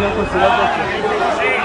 não conseguiu.